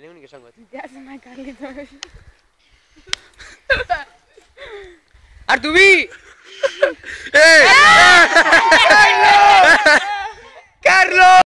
Tenés un yango. Ya se me ha Carlito. ¡Artubí! ¡Eh! ¡Carlos! ¡Carlos!